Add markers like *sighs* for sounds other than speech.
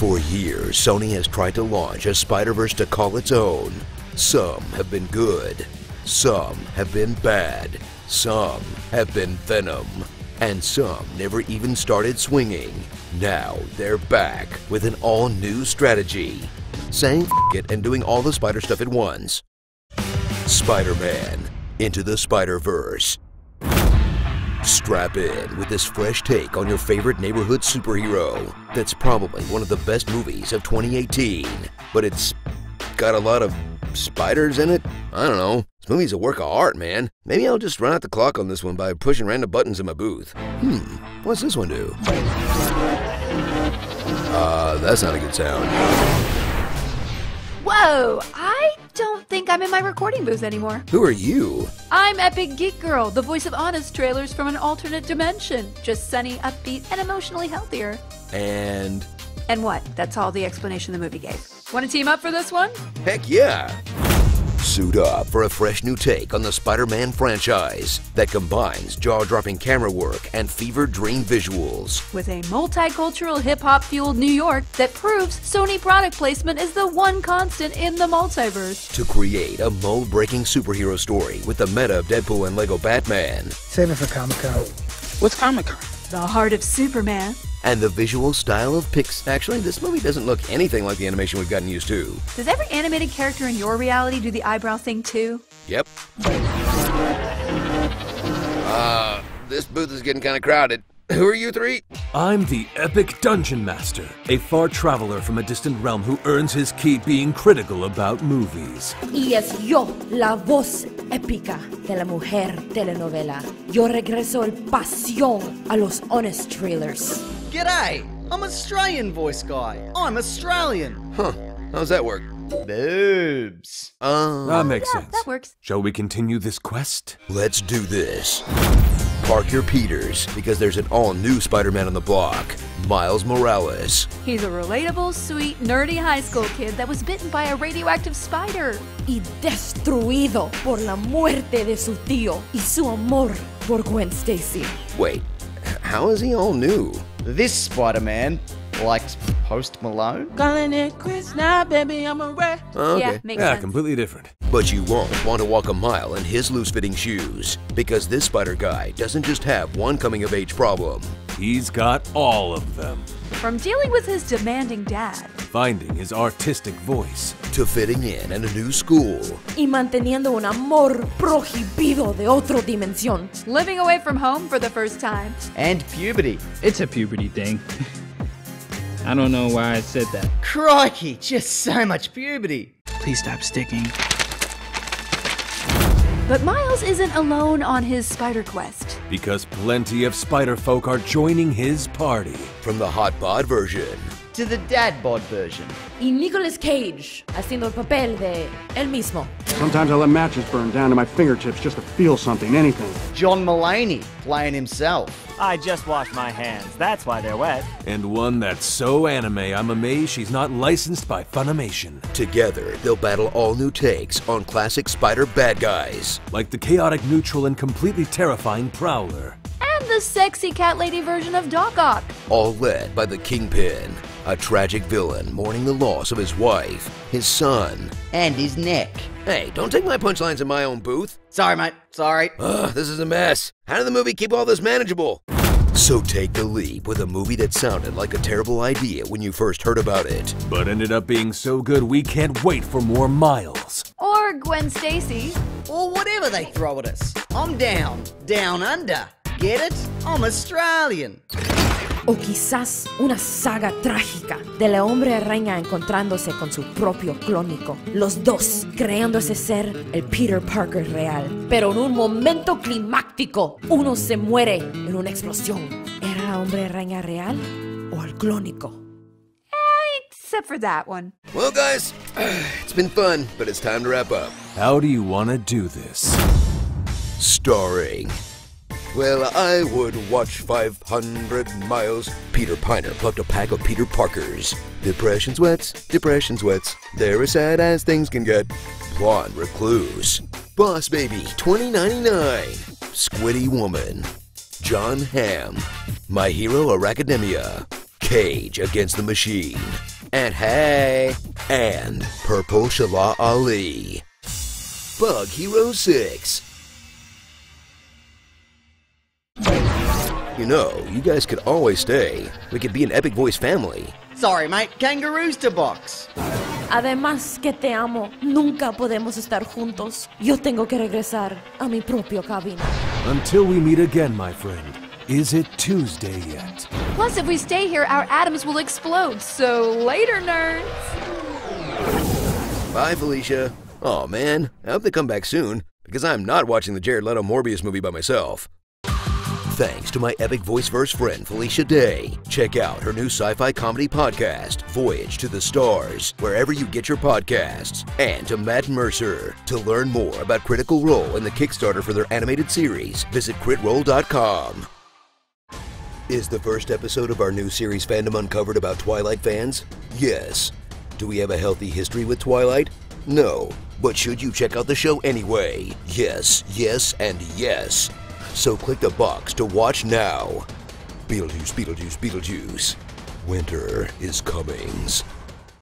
For years, Sony has tried to launch a Spider Verse to call its own. Some have been good, some have been bad, some have been Venom, and some never even started swinging. Now they're back with an all new strategy, saying it and doing all the spider stuff at once. Spider Man Into the Spider Verse. Strap in with this fresh take on your favorite neighborhood superhero. That's probably one of the best movies of 2018, but it's got a lot of spiders in it? I don't know. This movie's a work of art, man. Maybe I'll just run out the clock on this one by pushing random buttons in my booth. Hmm, what's this one do? Uh, that's not a good sound. Whoa! I don't think I'm in my recording booth anymore. Who are you? I'm Epic Geek Girl, the voice of honest trailers from an alternate dimension. Just sunny, upbeat, and emotionally healthier. And And what? That's all the explanation the movie gave. Want to team up for this one? heck yeah! Suit up for a fresh new take on the Spider Man franchise that combines jaw dropping camera work and fever dream visuals. With a multicultural hip hop fueled New York that proves Sony product placement is the one constant in the multiverse. To create a mold breaking superhero story with the meta of Deadpool and Lego Batman, Save it for Comic Con. What's Comic Con? The heart of Superman. and the visual style of Pix. Actually, this movie doesn't look anything like the animation we've gotten used to. Does every animated character in your reality do the eyebrow thing too? Yep. Uh, this booth is getting kind of crowded. Who are you three? I'm the Epic Dungeon Master, a far traveler from a distant realm who earns his keep being critical about movies. Y es yo, la voz épica de la mujer telenovela. Yo regreso el pasión a los honest trailers. G'day! I'm Australian voice guy. I'm Australian. Huh. How's that work? Boobs. Uh, That makes Yeah, sense. that works. Shall we continue this quest? let's do this. Park your Peters, because there's an all new Spider Man on the block Miles Morales. He's a relatable, sweet, nerdy high school kid that was bitten by a radioactive spider. Y destruido por la muerte de su tío y su amor por Gwen Stacy. Wait, how is he all new? This Spider Man likes Post Malone. Calling it quits now, baby. I'm a red. Oh, okay. Yeah, makes yeah, sense. completely different. But you won't want to walk a mile in his loose fitting shoes, because this spider guy doesn't just have one coming of age problem. He's got all of them. From dealing with his demanding dad, Finding his artistic voice. To fitting in at a new school, Y manteniendo un amor prohibido de otra dimensión. living away from home for the first time, And puberty. It's a puberty thing. *laughs* I don't know why I said that. Crikey, just so much puberty. Please stop sticking. But Miles isn't alone on his spider quest. Because plenty of spider folk are joining his party. from the hot bod version, To the dad bod version. Y Nicolas Cage haciendo el papel de él mismo. Sometimes I let matches burn down to my fingertips just to feel something, anything. John Mulaney playing himself. I just washed my hands. That's why they're wet. And one that's so anime, I'm amazed she's not licensed by Funimation. together they'll battle all new takes on classic spider bad guys. Like the chaotic neutral and completely terrifying Prowler. And the sexy cat lady version of Doc Ock. all led by the Kingpin, a tragic villain mourning the loss of his wife, his son. And his neck. Hey, don't take my punchlines in my own booth. Sorry, mate. Sorry. Ugh, this is a mess. How did the movie keep all this manageable? So take the leap with a movie that sounded like a terrible idea when you first heard about it. But ended up being so good we can't wait for more Miles. Or Gwen Stacy. Or whatever they throw at us. I'm down. Down under. Get it? I'm Australian. O quizás una saga trágica de la hombre araña encontrándose con su propio clónico. Los dos creándose ser el Peter Parker real. Pero en un momento climático, uno se muere en una explosión. ¿Era la hombre araña real o el clónico? Except for that one. Well, guys, *sighs* it's been fun, but it's time to wrap up. How do you want to do this? Starring. Well, I would watch 500 miles. Peter Piper plucked a pack of Peter Parkers. Depression sweats, depression sweats. They're as sad as things can get. Blonde recluse. Boss Baby 2099. Squiddy Woman. Jon Hamm. My Hero Academia. Cage Against the Machine. And hey, and Purple Shala Ali. Bug Hero 6. You know, you guys could always stay. We could be an Epic Voice family. Sorry, mate. Kangaroos to box. Además que te amo, nunca podemos estar juntos. Yo tengo que regresar a mi propio cabina. Until we meet again, my friend. Is it Tuesday yet? Plus, if we stay here, our atoms will explode. So later, nerds. Bye, Felicia. Oh man, I hope they come back soon, because I'm not watching the Jared Leto Morbius movie by myself. Thanks to my epic voice verse friend Felicia Day. Check out her new sci fi comedy podcast, Voyage to the Stars, wherever you get your podcasts. And to Matt Mercer. To learn more about Critical Role and the Kickstarter for their animated series, visit critrole.com. Is the first episode of our new series Fandom Uncovered about Twilight fans? Yes. Do we have a healthy history with Twilight? No. But should you check out the show anyway? Yes, yes, and yes. So click the box to watch now. Beetlejuice, Beetlejuice, Beetlejuice. Winter is comings.